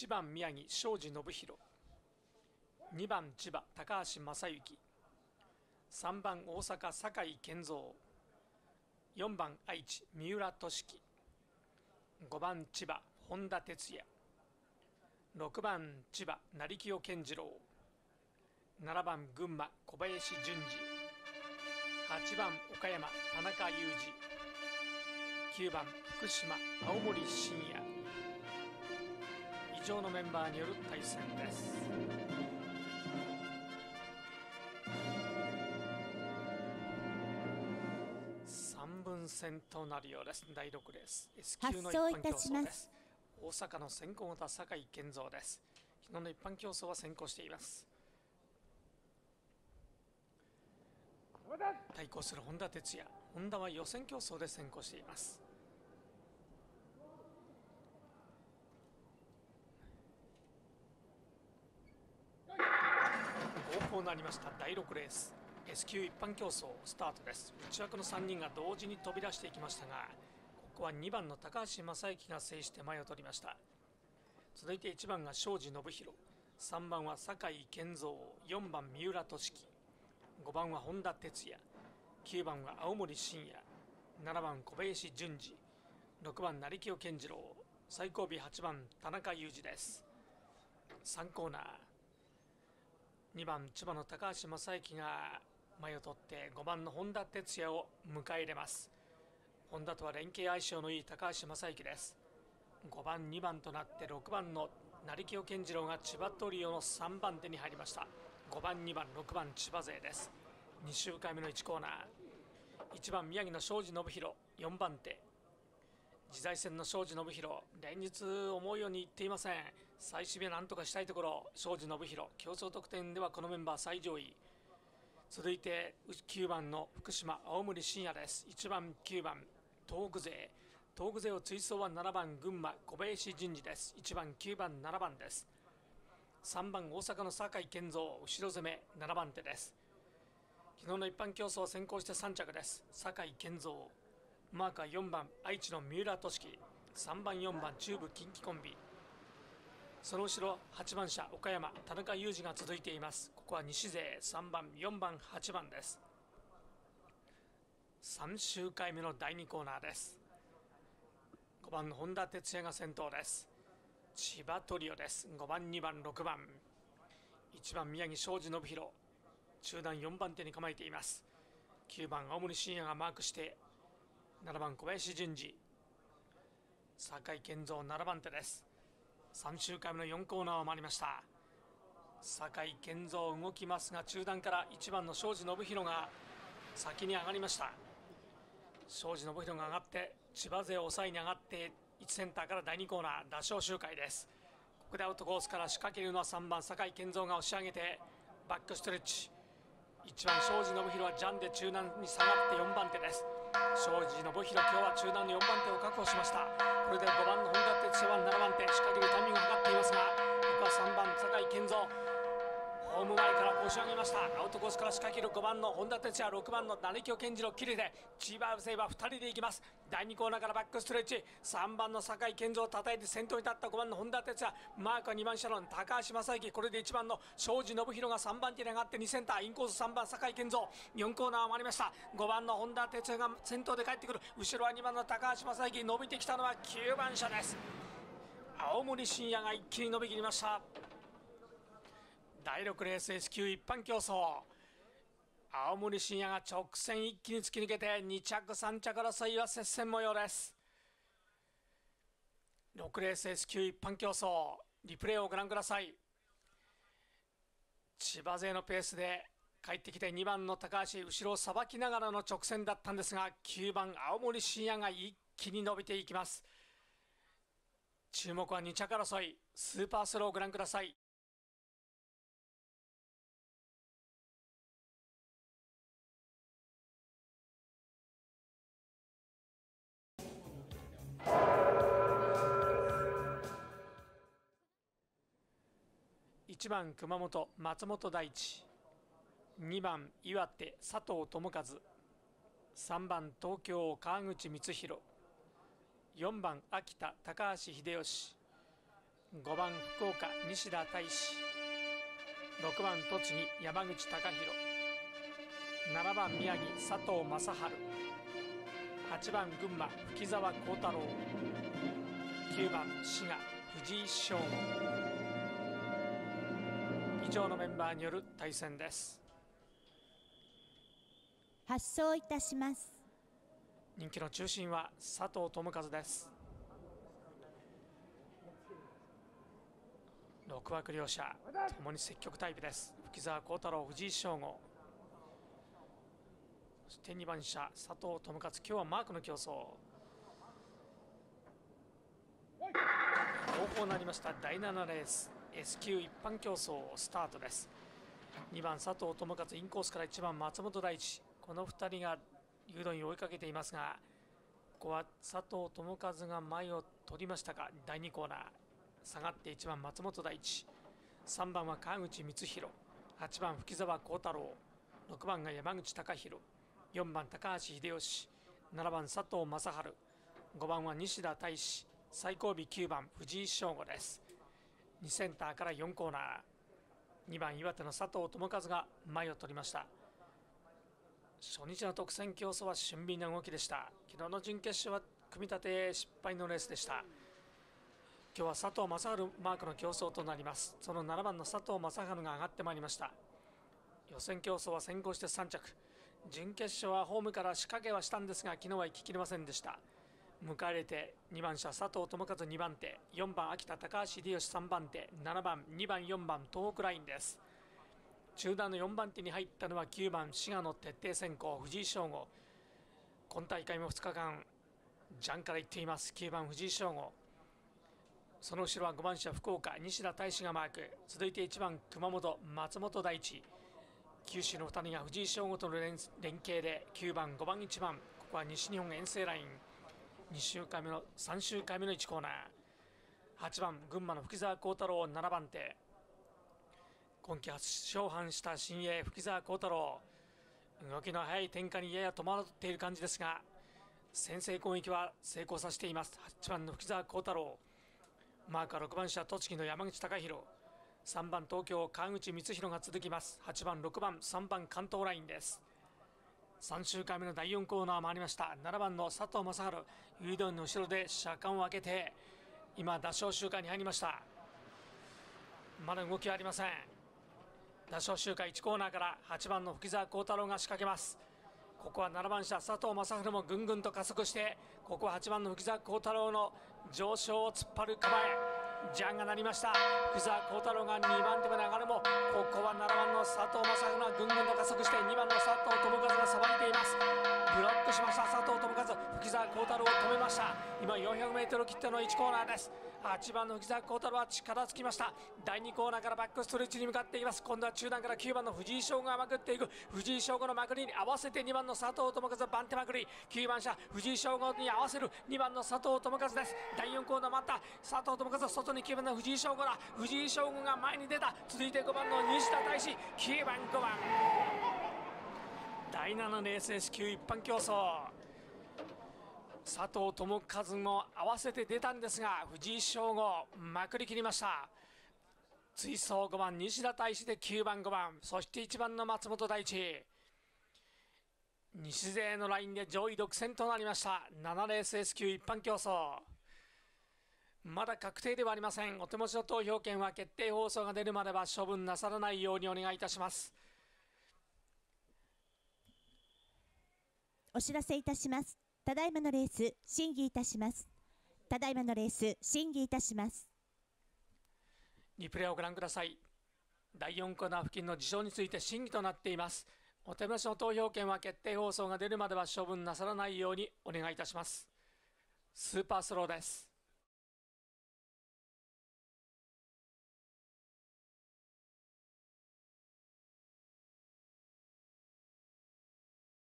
1番宮城庄司信弘。2番千葉高橋正幸3番大阪酒井健三。4番愛知三浦俊樹。5番千葉本田哲也。6番千葉成清健次郎。7番群馬小林淳二8番岡山田中裕二。9番福島青森真也。以上のメンバーによる対戦です。3分戦となるようです。第6レース。S 級の一般競争です。大阪の先行型酒井健三です。昨日の一般競争は先行しています。対抗する本田哲也。本田は予選競争で先行しています合法になりました。第6レース。S 級一般競争スタートです。内枠の3人が同時に飛び出していきましたがここは2番の高橋正幸が制して前を取りました。続いて1番が庄司信弘。3番は酒井健三。4番三浦俊樹。5番は本田哲也。9番は青森真也。7番小林淳二6番成清健次郎。最後尾8番田中裕二です。3コーナー。2番千葉の高橋正幸が前を取って5番の本田哲也を迎え入れます。本田とは連携相性のいい高橋正幸です。5番2番となって6番の成清健次郎が千葉トリオの3番手に入りました。5番2番6番千葉勢です。2周回目の1コーナー。1番宮城の庄司信弘。4番手。自在線の庄司信弘。連日思うようにいっていません。最終日は何とかしたいところ。庄司信弘。競争得点ではこのメンバー最上位。続いて9番の福島青森真也です。1番9番東北勢。東北勢を追走は7番群馬小林淳二です。1番9番7番です。3番大阪の酒井健三。後ろ攻め7番手です。昨日の一般競争先行して3着です。酒井健三。マークは4番愛知の三浦俊樹。3番4番中部近畿コンビ。その後ろ8番車岡山田中裕二が続いています。ここは西勢3番4番8番です。3周回目の第2コーナーです。5番本田哲也が先頭です。千葉トリオです。5番2番6番。1番宮城庄司信弘。中段4番手に構えています。9番青森真也がマークして7番小林淳二。酒井健三7番手です。3周回目の4コーナーを回りました。酒井健三動きますが中段から1番の庄司信弘が先に上がりました。庄司信弘が上がって千葉勢を抑えに上がって1センターから第2コーナー打賞周回です。ここでアウトコースから仕掛けるのは3番酒井健三が押し上げてバックストレッチ。1番庄司信弘はジャンで中段に下がって4番手です。庄司信弘今日は中段の4番手を確保しました。これで5番の本田哲也は7番手。仕掛けるタイミングを図っていますがここは3番酒井健三。ホーム前から押し上げました。アウトコースから仕掛ける5番の本田哲也6番の成京健次郎切れで千葉勢は2人で行きます。第2コーナーからバックストレッチ。3番の酒井健三を叩いて先頭に立った5番の本田哲也。マークは2番シャロン高橋正幸これで1番の庄司信弘が3番手に上がって2センターインコース3番酒井健三。4コーナーを回りました。5番の本田哲也が先頭で帰ってくる。後ろは2番の高橋正幸伸びてきたのは9番車です。青森真也が一気に伸びきりました。第6レース S 級一般競争。青森深夜が直線一気に突き抜けて2着3着争いは接戦模様です。6レース S 級一般競争。リプレイをご覧ください。千葉勢のペースで帰ってきて2番の高橋後ろをさばきながらの直線だったんですが9番青森深夜が一気に伸びていきます。注目は2着争い。スーパースローをご覧ください。1番熊本松本大地。2番岩手佐藤智和。3番東京川口光弘。4番秋田高橋秀吉。5番福岡西田大志6番栃木山口貴弘7番宮城佐藤正治8番群馬吹澤幸太郎。9番滋賀藤井翔吾。以上のメンバーによる対戦です。発送いたします。人気の中心は佐藤智和です。6枠両者ともに積極タイプです。吹澤幸太郎藤井翔吾そして2番車佐藤智和今日はマークの競争。後方なりました第7レース S 級一般競争スタートです。2番佐藤智和インコースから1番松本大地。この2人が誘導に追いかけていますがここは佐藤智和が前を取りましたか第2コーナー下がって1番松本大地。3番は川口光弘。8番吹澤幸太郎。6番が山口貴弘4番高橋秀吉。7番佐藤正治。5番は西田大志最後尾9番藤井翔吾です。2センターから4コーナー。2番岩手の佐藤智和が前を取りました。初日の特選競争は俊敏な動きでした。昨日の準決勝は組み立て失敗のレースでした。今日は佐藤正治マークの競争となります。その7番の佐藤正治が上がってまいりました。予選競争は先行して3着。準決勝はホームから仕掛けはしたんですが昨日は行ききれませんでした。迎え入れて2番車佐藤智和2番手4番秋田高橋秀吉3番手7番2番4番東北ラインです。中段の4番手に入ったのは9番滋賀の徹底先行藤井翔吾。今大会も2日間ジャンから行っています。9番藤井翔吾。その後ろは5番車福岡西田大志がマーク。続いて1番熊本松本大地。九州の2人が藤井翔吾との連携で9番5番1番。ここは西日本遠征ライン。2週間目の3週間目の1コーナー。8番群馬の吹澤幸太郎。7番手。今季初勝敗した新鋭吹澤幸太郎。動きの速い転換にやや戸惑っている感じですが先制攻撃は成功させています。8番の吹澤幸太郎。マーカー6番車栃木の山口貴弘3番東京川口光弘が続きます。8番6番3番関東ラインです。3周回目の第4コーナー回りました。7番の佐藤正治誘導の後ろで車間を開けて今打賞周回に入りました。まだ動きはありません。打賞周回1コーナーから8番の吹澤幸太郎が仕掛けます。ここは7番車佐藤正治もぐんぐんと加速してここは8番の吹澤幸太郎の上昇を突っ張る構え。ジャンが鳴りました。福沢幸太郎が2番手まで上がるもここは7番の佐藤正治がぐんぐんと加速して2番の佐藤智和がさばいています。ブロックしました。佐藤智和福沢幸太郎を止めました。今 400m 切っての1コーナーです。8番の藤澤幸太郎は力尽きました。第2コーナーからバックストレッチに向かっています。今度は中段から9番の藤井翔吾がまくっていく。藤井翔吾のまくりに合わせて2番の佐藤智和番手まくり。9番車藤井翔吾に合わせる。2番の佐藤智和です。第4コーナー待った。佐藤智和外に9番の藤井翔吾だ。藤井翔吾が前に出た。続いて5番の西田大志。9番5番。第7レース S 級一般競争。佐藤智和も合わせて出たんですが藤井翔吾まくり切りました。追走5番西田大志で9番5番そして1番の松本大地。西勢のラインで上位独占となりました。7レース S 級一般競争。まだ確定ではありません。お手持ちの投票権は決定放送が出るまでは処分なさらないようにお願いいたします。お知らせいたします。ただいまのレース審議いたします。ただいまのレース審議いたします。リプレイをご覧ください。第4コーナー付近の事象について審議となっています。お手持ちの投票権は決定放送が出るまでは処分なさらないようにお願いいたします。スーパースローです。